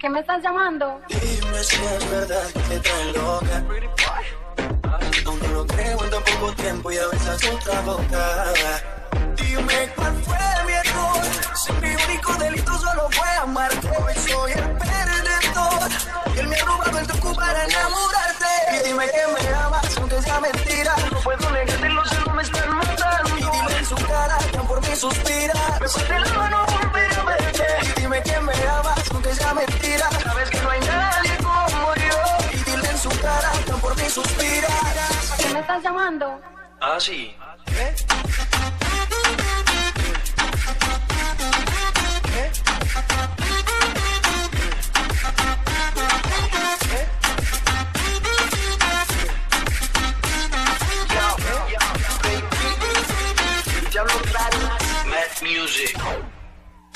qué me estás llamando? Dime si es verdad que trae loca. No lo creo en tan poco tiempo y a veces otra boca. Dime cuál fue mi error. Si mi único delito solo fue amarte. Hoy soy el perdedor. Y él me ha robado el truco para enamorarte. Y dime que me amas, aunque sea mentira. No puedo negarte, los celos me están matando. Y dime en su cara, que por mí suspira. Me parte la mano, suspirarás. ¿Qué me estás llamando? Ah, sí. ¿Eh? ¿Eh?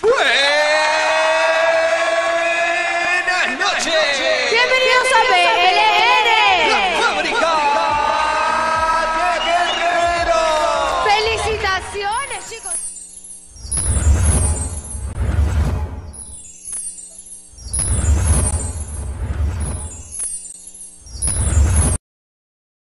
Buenas noches. Bienvenidos a ¡Felicitaciones, chicos!